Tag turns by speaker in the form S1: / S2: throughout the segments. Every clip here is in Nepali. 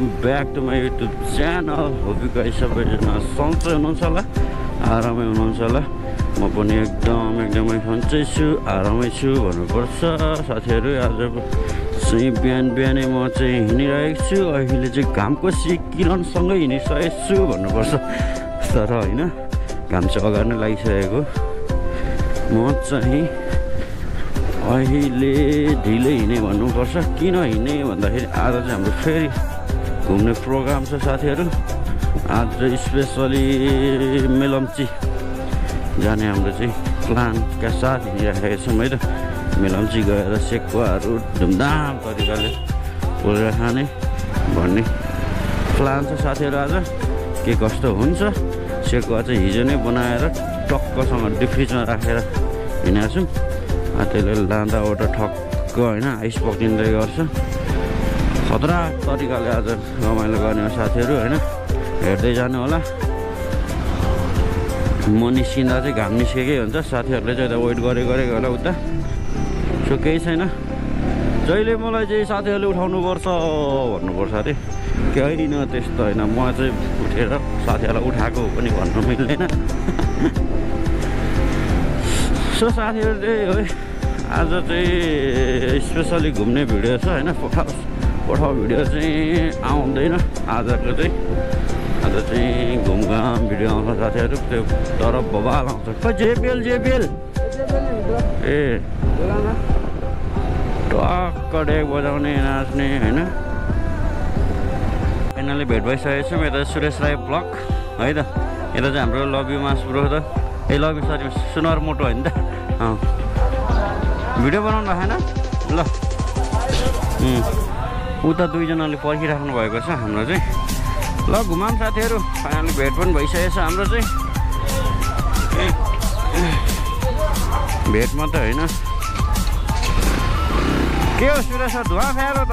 S1: Welcome back to my YouTube channel hope सबैजना सन्चै हुनुहुन्छ होला आरामै हुनुहुन्छ होला म पनि एकदम एकदमै सन्चै छु आरामै छु भन्नुपर्छ साथीहरू आज चाहिँ बिहान बिहानै म चाहिँ हिँडिरहेको छु अहिले चाहिँ घामको सिकिरणसँगै हिँडिसकेको छु भन्नुपर्छ तर होइन घाम चाहिँ अगाडि नै? लागिसकेको म चाहिँ अहिले ढिलै हिँडेँ भन्नुपर्छ किन हिँडेँ भन्दाखेरि आज चाहिँ हाम्रो फेरि घुम्ने प्रोग्राम छ साथीहरू आज स्पेसली मेलम्ची जाने हाम्रो चाहिँ प्लानका साथ हिँडिराखेको छौँ है त मेलम्ची गएर सेकुवाहरू धुमधाम तरिकाले पोलेर खाने भन्ने प्लान छ साथीहरू आज के कस्तो हुन्छ सेकुवा चाहिँ हिजो नै बनाएर टक्कसँग डिफ्रिजमा राखेर हिँडेको छौँ त्यसले लाँदा ठक्क होइन आइस पक्रिँदै गर्छ खतरा तरिकाले आज रमाइलो गर्ने साथीहरू होइन? हेर्दै जानु होला। म निस्किँदा चाहिँ घाम निस्केकै हुन्छ। साथीहरूले चाहिँ वेट गरे गरेको होला उता। सो केही छैन। जहिले मलाई चाहिँ साथीहरूले उठाउनुपर्छ भन्नुपर्छ अरे। केही न त्यस्तो होइन। म चाहिँ उठेर साथीहरूलाई उठाएको पनि भन्नु मिल्दैन। सो साथीहरू चाहिँ है आज चाहिँ स्पेसली घुम्ने भिडियो छ होइन? पठाउ भिडियो चाहिँ आउँदैन। आजको चाहिँ आज चाहिँ घुमघाम भिडियो आउँछ साथीहरू त्यो तर बबाल आउँछ। खै जेपिएल जेपिएल ए। टक्क डेक बजाउने नाच्ने होइन? फाइनली भेट भइसकेको छौँ यता सुरेश राई ब्लक है त? यता चाहिँ हाम्रो मास ब्रो त। ए लभी सरी सुनर मोटो होइन त। भिडियो बनाउनु भएन? ल। उता दुईजनाले पर्खिराख्नु भएको छ हाम्रो चाहिँ। ल घुमाम साथीहरू फाइनली भेट पनि भइसकेको छ हाम्रो चाहिँ। भेट मात्रै होइन। के हो सुरेश धुवा फ्यारो त?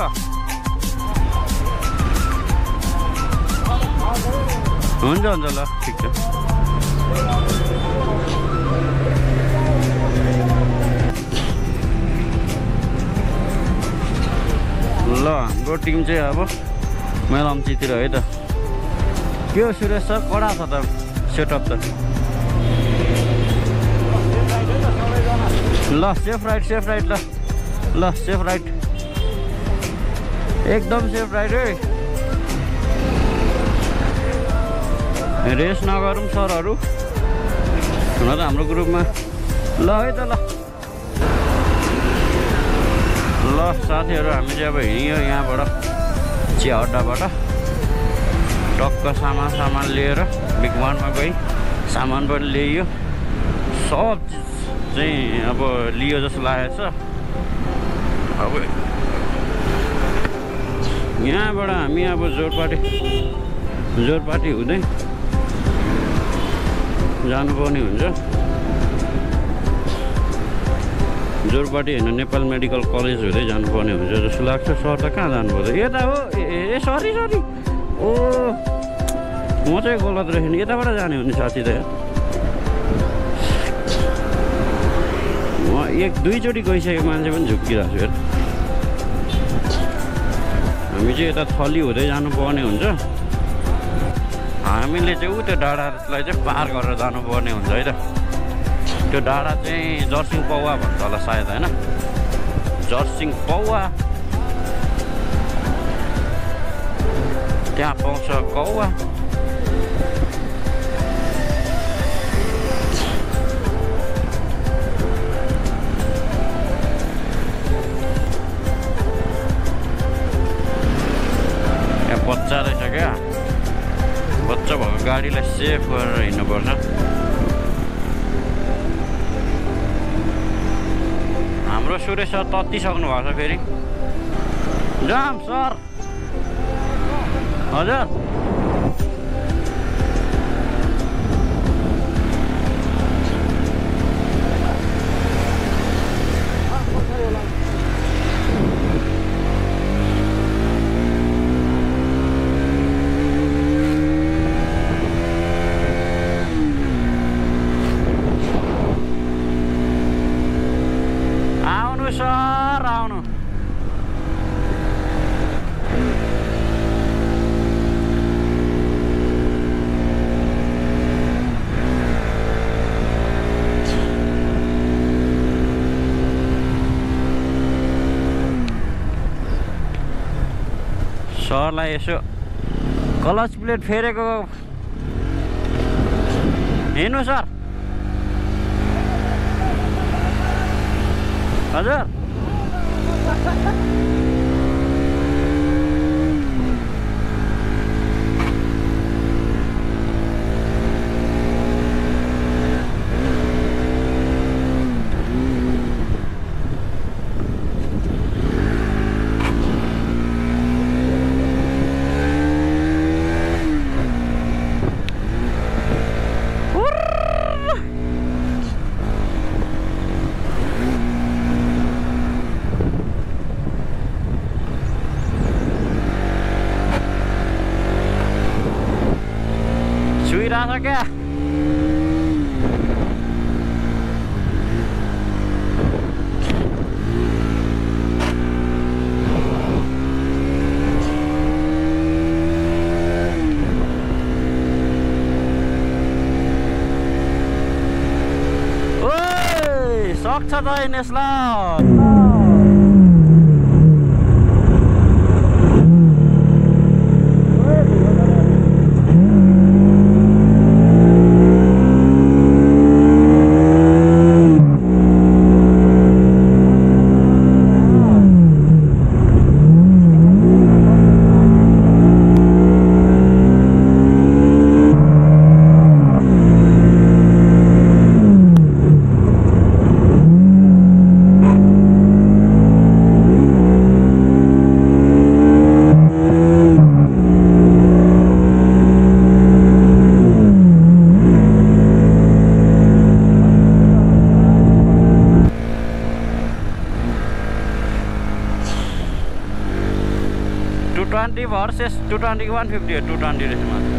S1: हुन्छ हुन्छ ल ठिक छ। ल हाम्रो टिम चाहिँ अब मेलम्चीतिर है त। के हो सुरेश सर कडा छ त सेटअप त? ल सेफ राइट सेफ राइट ल। ल सेफ राइट एकदम सेफ राइट है। रेस नगरौँ सरहरू। हुन त हाम्रो ग्रुपमा। ल है त ल। ल साथीहरू हामी चाहिँ अब हिँड्यो यहाँबाट चिया अड्डाबाट टक्क सामान सामान लिएर बिग वानमा गई सामान पनि ल्याइयो। सब चाहिँ अब लियो जस्तो लागेको छ। अब यहाँबाट हामी अब जोरपाटी जोरपाटी हुँदै जानुपर्ने हुन्छ। जोरपाटी होइन नेपाल मेडिकल कलेज हुँदै जानुपर्ने हुन्छ जस्तो लाग्छ। सर त कहाँ जानुपर्छ यता हो। ए सरी सरी। ओ म चाहिँ गलत रहेछ नि यताबाट जाने हो नि साथी त। म एक दुईचोटि गइसकेको मान्छे पनि झुक्किरहेको छु हामी चाहिँ यता थली हुँदै जानुपर्ने हुन्छ। हामीले चाहिँ ऊ त्यो डाँडालाई चाहिँ पार गरेर जानुपर्ने हुन्छ है त। त्यो डाँडा चाहिँ जर्सिङ पौवा भन्छ होला सायद होइन? जर्सिङ पौवा। त्यहाँ पाउँछ कौवा। सर तत्तिसक्नु भएको छ फेरि जाम सर हजुर यसो क्लच प्लेट फेरेको हिँड्नु सर। हजुर छुइरहेछ क्या ओइ सक्छ त 220 150 220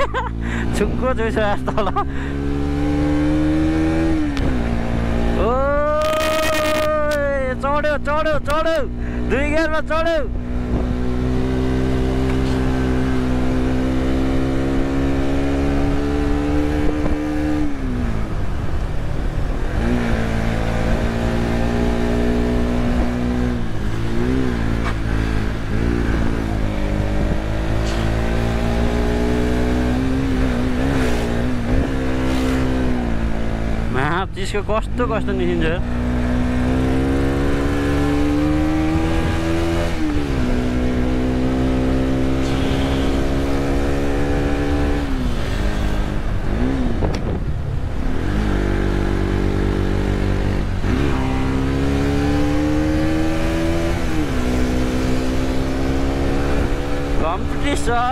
S1: ओ छुक्को छु तल ओ चढ्यो चढ्यो चढ्यो दुई गियरमा चढ्यो मा चिसको कस्तो कस्तो निस्किन्छ कम्पिटिसन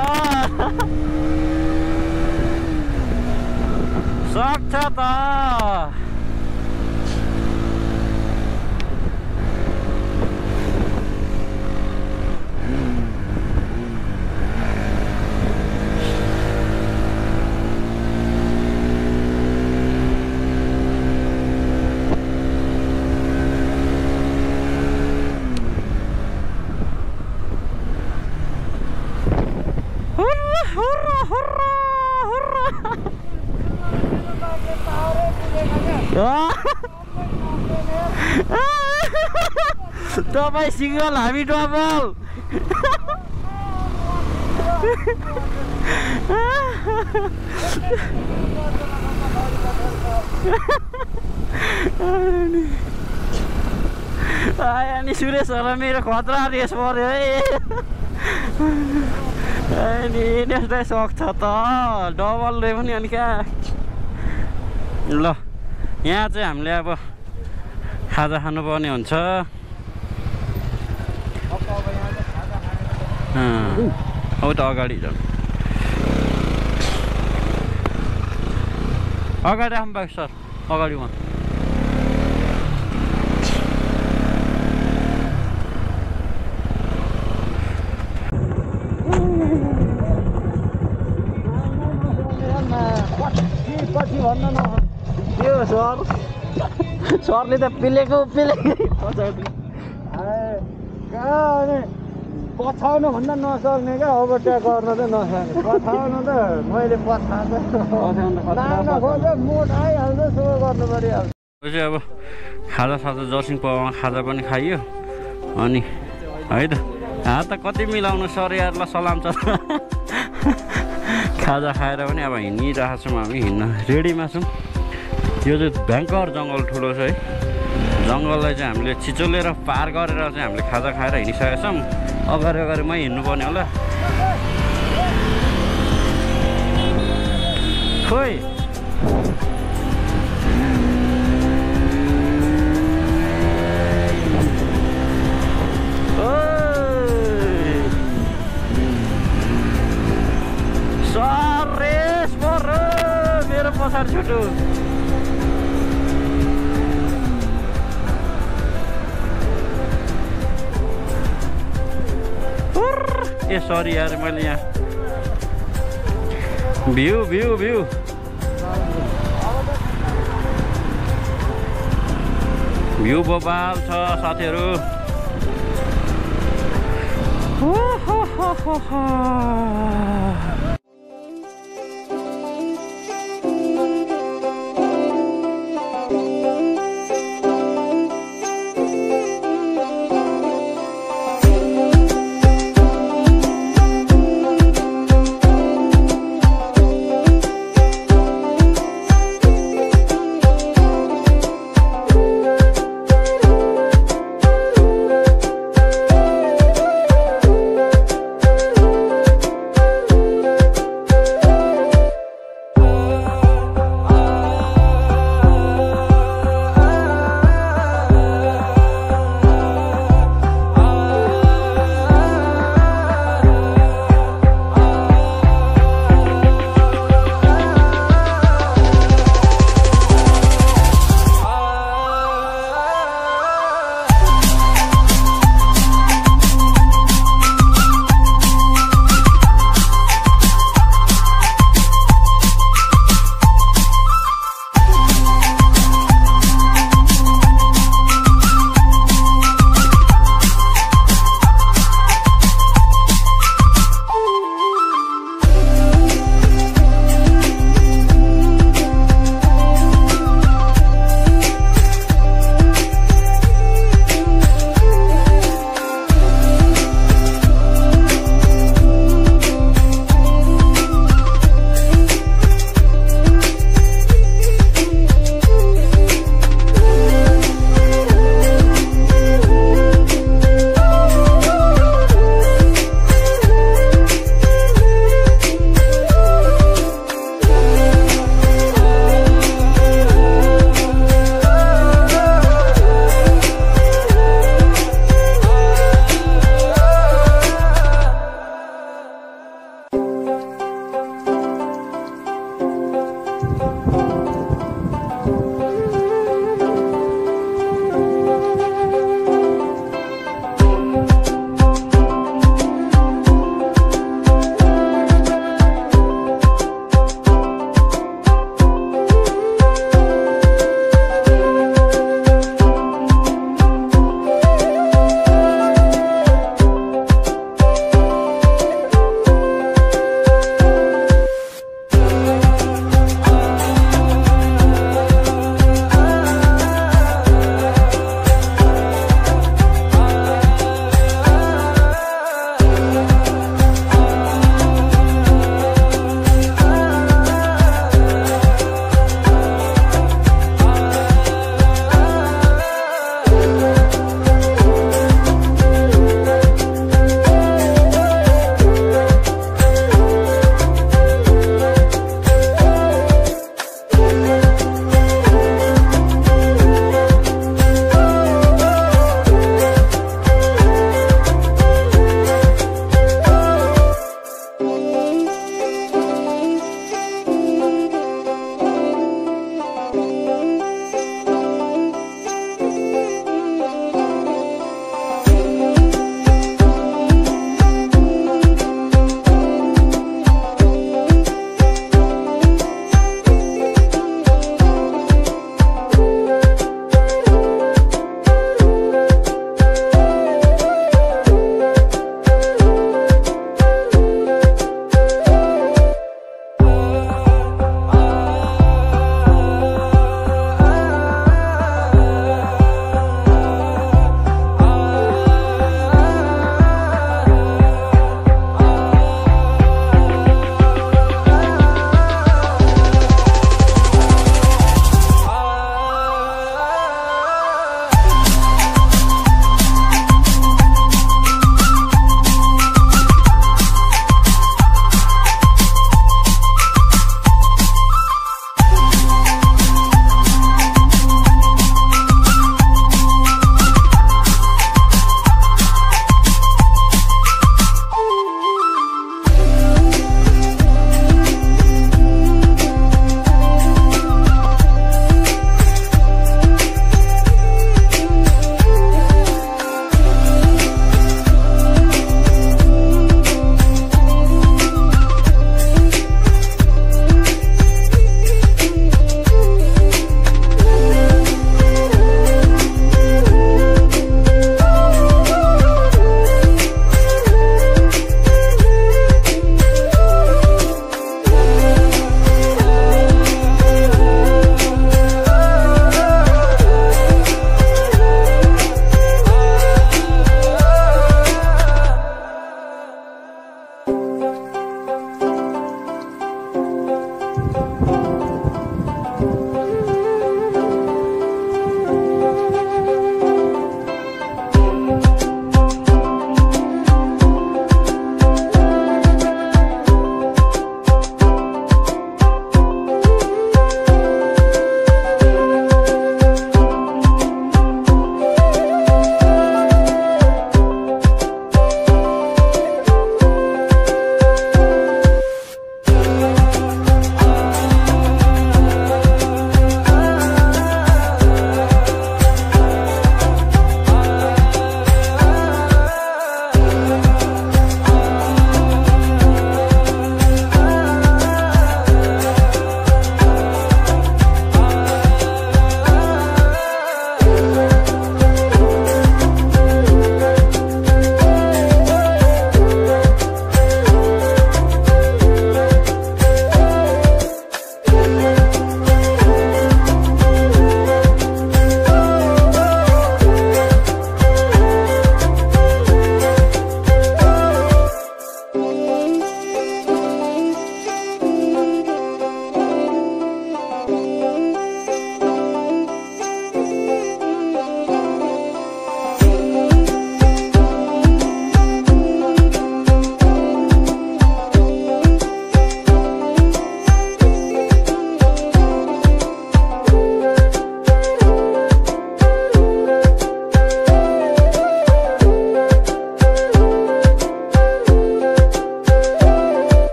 S1: तपाईँ सिङ्गल हामी डबल आयो नि सुरेशहरू मेरो खतरा रेस पऱ्यो है अनि नेक्स्टै सक्छ त डबलले पनि अनि क्या। ल यहाँ चाहिँ हामीले अब खाजा खानुपर्ने हुन्छ। त अगाडि अगाडि राख्नु बाइक सर अगाडिमा
S2: न त्यो सर सरले त पिलेको पिलेकै कहाँ पछाउन भन्दा नसक्ने क्या ओभरटेक गर्न चाहिँ नसक्ने पछाउन त मैले पछाएको खोज मोट आइहाल्छ सो गर्नु
S1: चाहिँ अब खाजा साजा जर्सिङ पावामा खाजा पनि खाइयो। अनि है त हात त कति मिलाउनु सर यारलाई सलाम छ खाजा खाएर पनि अब हिँडिरहेको छौँ हामी हिँड्न रेडीमा छौँ। यो चाहिँ भयङ्कर जङ्गल ठुलो छ है। जङ्गललाई चाहिँ हामीले छिचोलेर पार गरेर चाहिँ हामीले खाजा खाएर हिँडिसकेका छौँ। अगाडि अगाडि मै हिँड्नुपर्ने होला। खोइ। सर रेस पर मेरो पछाडि ए सरी यार मैले यहाँ भ्यू भ्यू भ्यू भ्यू बबाल छ साथीहरू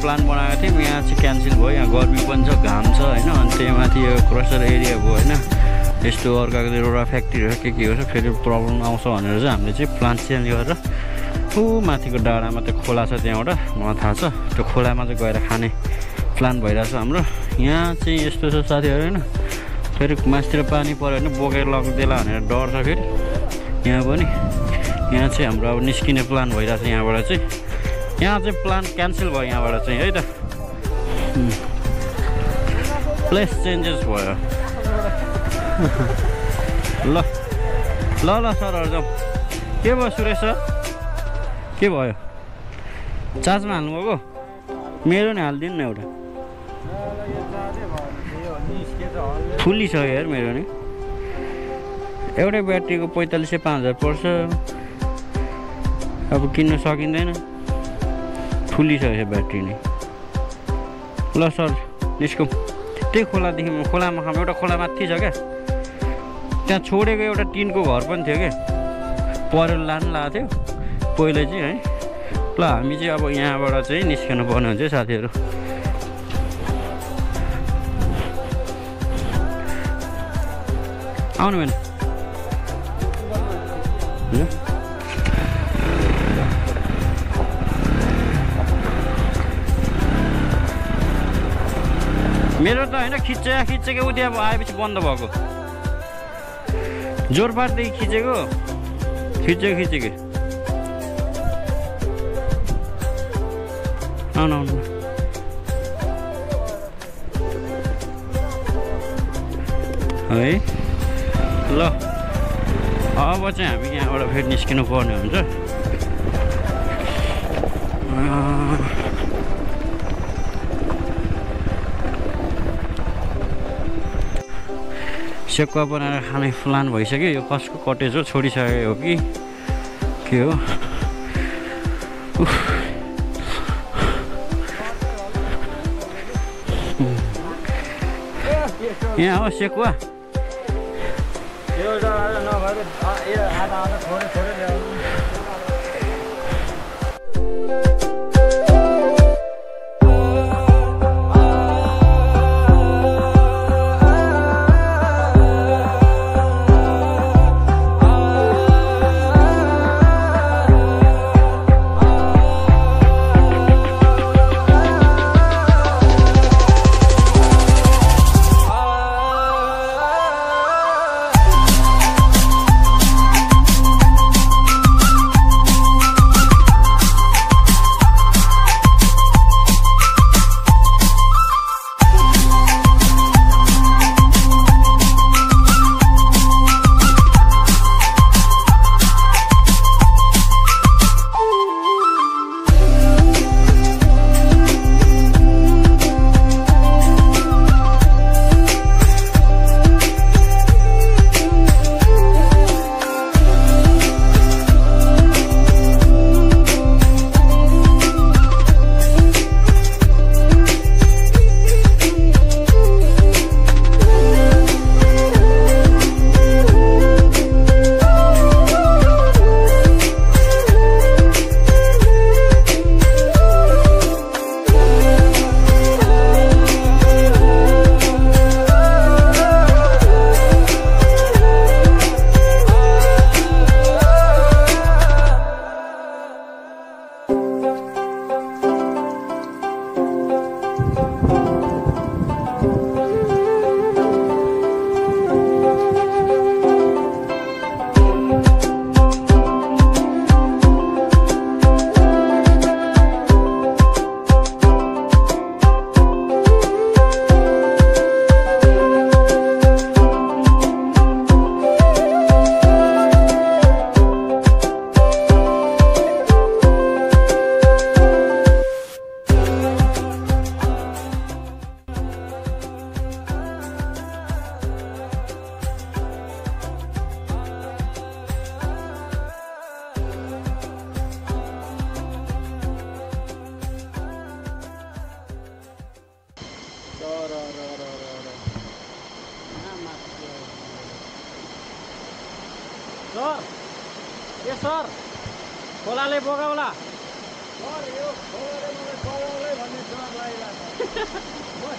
S1: प्लान बनाएको थियौँ यहाँ चाहिँ क्यान्सल भयो यहाँ गर्मी पनि छ घाम छ होइन अनि त्यही माथि यो क्रसर एरिया भयो होइन। यस्तो अर्काको एउटा फ्याक्ट्रीहरू के के छ फेरि प्रब्लम आउँछ भनेर चाहिँ हामीले चाहिँ प्लान चेन्ज गरेर ऊ माथिको डाँडामा त्यो खोला छ त्यहाँबाट मलाई थाहा छ त्यो खोलामा चाहिँ गएर खाने प्लान भइरहेछ हाम्रो। यहाँ चाहिँ यस्तो छ साथीहरू होइन। फेरि मासतिर पानी पऱ्यो भने बोकेर लगिदिएला भनेर डर छ फेरि। यहाँ पनि यहाँ चाहिँ हाम्रो अब निस्किने प्लान भइरहेछ यहाँबाट चाहिँ। यहाँ चाहिँ प्लान क्यान्सल भयो यहाँबाट चाहिँ है त? प्लेस चेन्जेस भयो। ल ल ल सरहरू जाउँ। के भयो सुरेश सर? के भयो? चार्जमा हाल्नुभएको? मेरो नि हालिदिनु न एउटा। फुल्ली छ यार मेरो नि। एउटै ब्याट्रीको पैँतालिस सय पाँच हजार पर्छ। अब किन्न सकिँदैन। फुल्ली छ ब्याट्री नै ल सर निस्कौँ त्यही खोलादेखि खोलामा खाऊँ एउटा खोला माथि छ क्या त्यहाँ छोडेको एउटा टिनको घर पनि थियो क्या पहिरो लानु लाएको थियो पहिला चाहिँ है ल हामी चाहिँ अब यहाँबाट चाहिँ निस्कनु पर्ने हुन्छ है साथीहरू आउनु भएन होइन खिच्चा खिचेको उ त्यहाँ आएपछि बन्द भएको। जोरपाटदेखि खिचेको। खिचेको खिचेको आउनु आउनु। है? ल। अब चाहिँ हामी यहाँबाट फेरि निस्किनु पर्ने हुन्छ। सेकुवा बनाएर खाने प्लान भइसक्यो। यो कसको कटेज हो छोडिसकेको हो कि? के हो। यहाँ हो सेकुवा।
S2: एउटा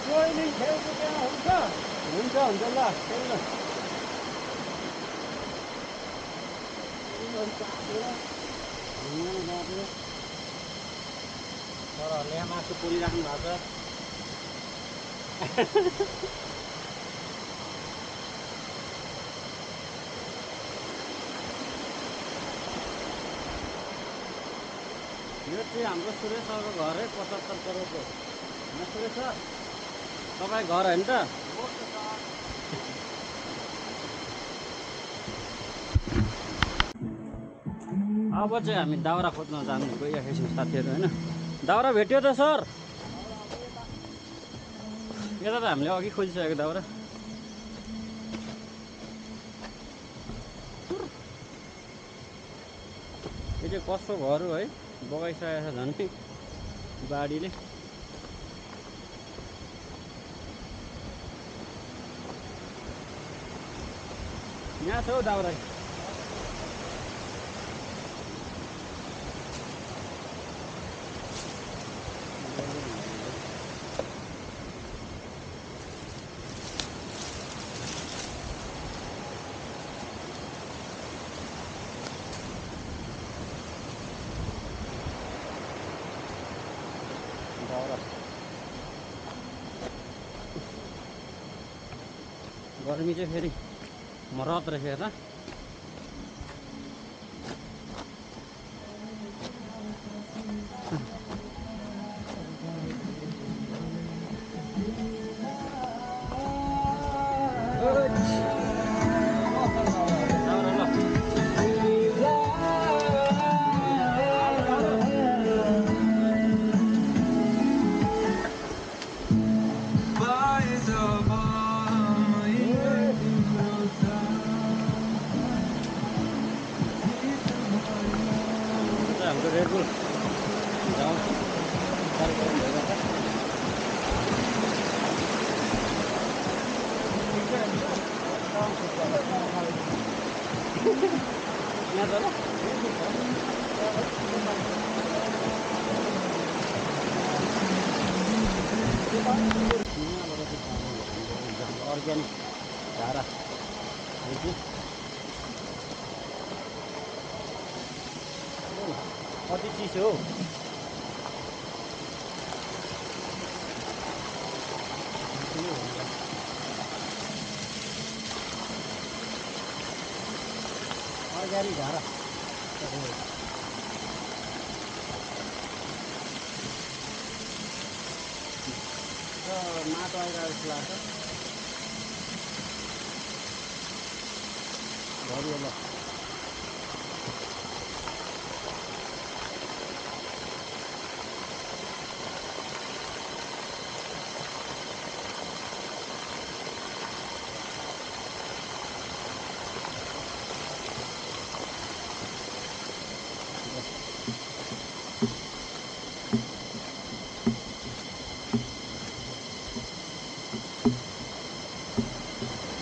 S2: स्विमिङ खेल्छु त्यहाँ हुन्छ
S1: हुन्छ ल
S2: तर यहाँ मासु पोलिराख्नु भएको छ
S1: चाहिँ हाम्रो सुरेश सरको घर है पचहत्तर करोडको होइन सुरेश सर? तपाईँ घर होइन त? अब चाहिँ हामी दाउरा खोज्न जानु गइरहेको छौँ साथीहरू होइन? दाउरा भेट्यो त सर? यता त हामीले अघि खोजिसकेको दाउरा। यो चाहिँ कसको घर हो है? बगाइसकेको छ झन् बाढीले। यहाँ छ हौ दाउरा गर्मी चाहिँ फेरि मरत रहेछ अर्ग्यानिक धारा कति चिसो हो अर्ग्यानिक धारा माटो आइरहेको जस्तो लाग्छ घरि ल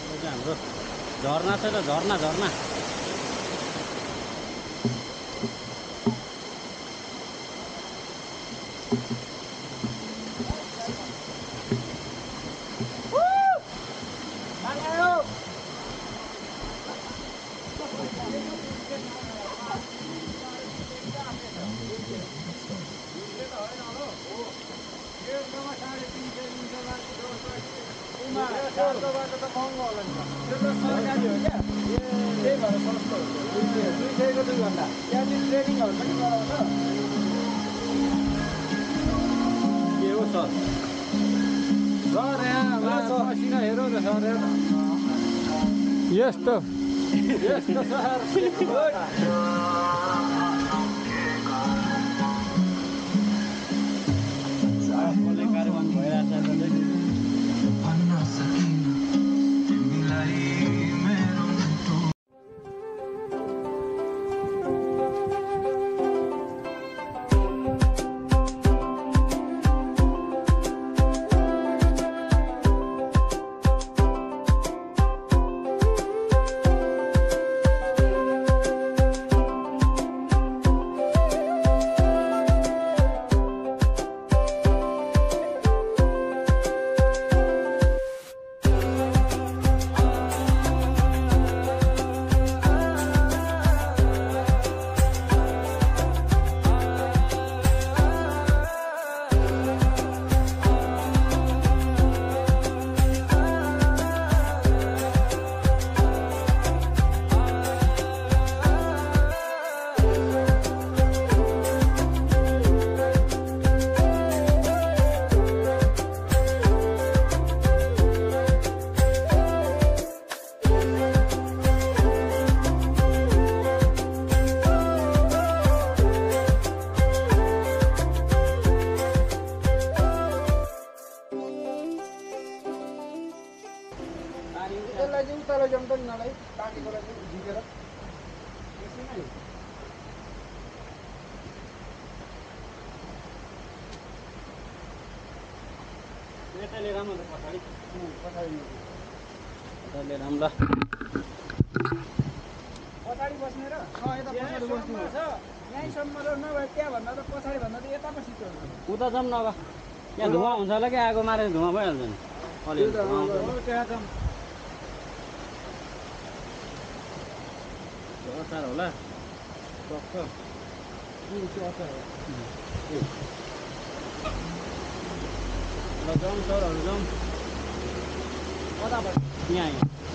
S1: यो चाहिँ हाम्रो झर्ना छ त झर्ना झर्ना। जाऊँ न अब। यहाँ धुवा हुन्छ होला कि आगो मारेर धुवा भइहाल्छ नि अलिअलि।
S2: त्यहाँ जाउँ
S1: अचार होला। टक्क ल जाउँ सरहरू जाउँ। यहाँ यहाँ।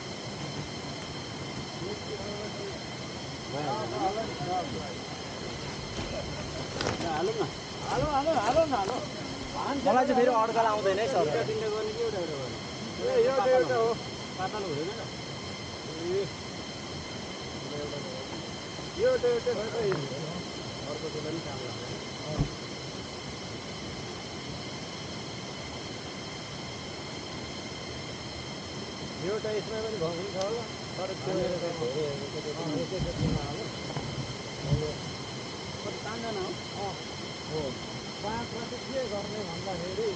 S2: मलाई
S1: चाहिँ
S2: अड्कल आउँदैन
S1: एउटा अर्को काम
S2: एउटा यसमा पनि भङ छ होला।
S1: त पाँचजना हो
S2: के गर्ने भन्दाखेरि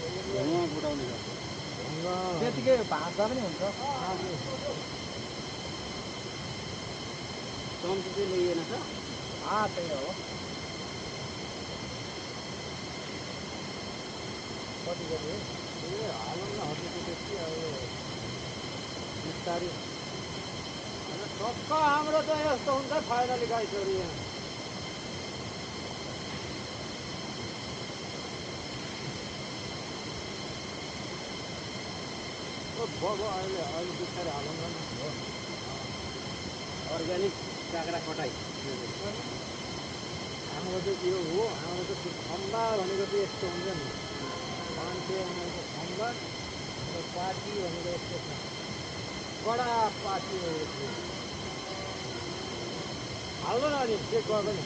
S1: गर्छ
S2: त्यतिकै भाँच्दा पनि हुन्छ
S1: चम्ची चाहिँ ल्याइएन
S2: हो। कति कति ए हालौँ न हल्की त्यति अब बिस्तारै टक्क हाम्रो चाहिँ यस्तो हुन्छ फाइनली गाई छोरी यहाँ भयो अहिले अहिले बिस्तारै हालौँ न। हो।
S1: अर्ग्यानिक काँक्रा कटाइ
S2: हाम्रो चाहिँ यो हो हाम्रो चाहिँ त्यो खम्बा भनेको चाहिँ यस्तो हुन्छ नि। मान्छे भनेको खम्बा पार्टी भनेको यस्तो छ। कडा पार्टी भनेको हाल्नु न अनि चेक गर्नु नि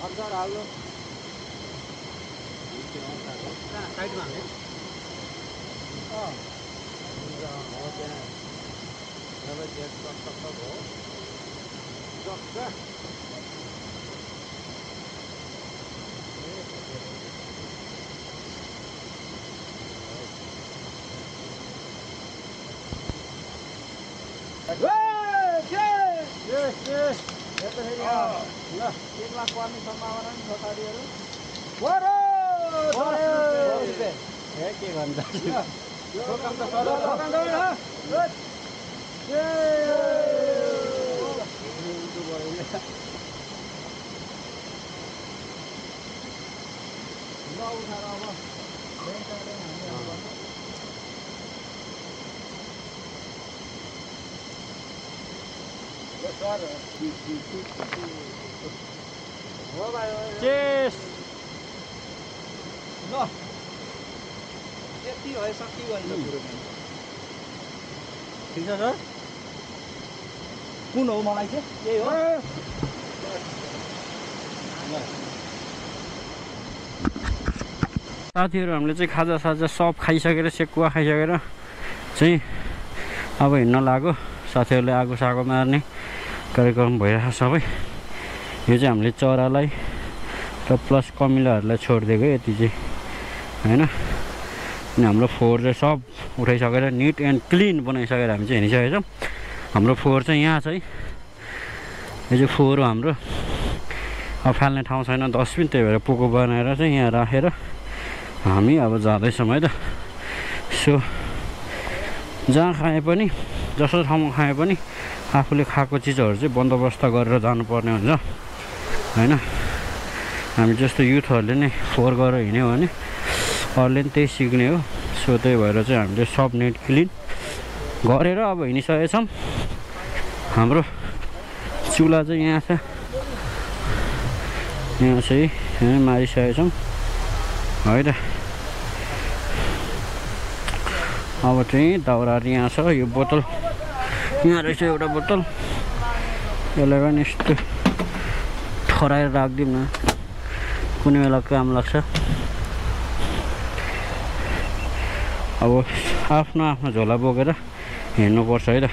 S2: अनुसार हाल्नु
S1: साइडमा हाल्ने
S2: अँ हो त्यहाँ सबै चेक टक टक टक हो टक्क एकमा पर्ने सम्भावना पनि छ साथीहरू
S1: ए के
S2: त ल उठाएर अब ल्याङ ट्याङ ट्याङ हान्ने हाल्नु भन्नु
S1: चेस
S2: ल यति भए सक्यो कुरो।
S1: ठिक छ सर
S2: कुन हो मलाई चाहिँ यही हो
S1: साथीहरू हामीले चाहिँ खाजा साजा सब खाइसकेर सेकुवा खाइसकेर चाहिँ अब हिँड्न लाग्यो साथीहरूले आगो सागो मार्ने। कार्यक्रम भइरहेको सबै। यो चाहिँ हामीले चरालाई र प्लस कमिलाहरूलाई छोडिदिएको यति चाहिँ होइन? अनि हाम्रो फोहोर चाहिँ सब उठाइसकेर निट एन्ड क्लिन बनाइसकेर हामी चाहिँ हिँडिसकेको छौँ। हाम्रो फोहोर चाहिँ यहाँ छ है। यो चाहिँ फोहोर हाम्रो। अब फाल्ने ठाउँ छैन डस्टबिन त्यही भएर पोको बनाएर चाहिँ यहाँ राखेर हामी अब जाँदैछौँ है त। सो जहाँ खाए पनि जस्तो ठाउँमा खाए पनि आफूले खाएको चिजहरू चाहिँ बन्दोबस्त गरेर जानुपर्ने हुन्छ। होइन? हामी जस्तो युथहरूले नै फोहोर गरेर हिँड्यो भने अरूले पनि त्यही सिक्ने हो। सो त्यही भएर चाहिँ हामीले सब नेट क्लिन गरेर अब हिँडिसकेको छौँ हाम्रो चुला चाहिँ यहाँ छ। यहाँ चाहिँ यहाँ मारिसकेको छौँ है त अब चाहिँ दाउराहरू यहाँ छ। यो बोतल यहाँ रहेछ एउटा बोतल। यसलाई पनि यस्तो ठराएर राखिदिउँ न। कुनै बेला काम लाग्छ। अब आफ्नो आफ्नो झोला बोकेर हिँड्नुपर्छ है त।